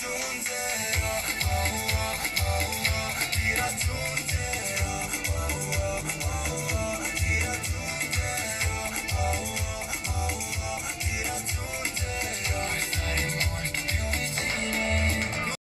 to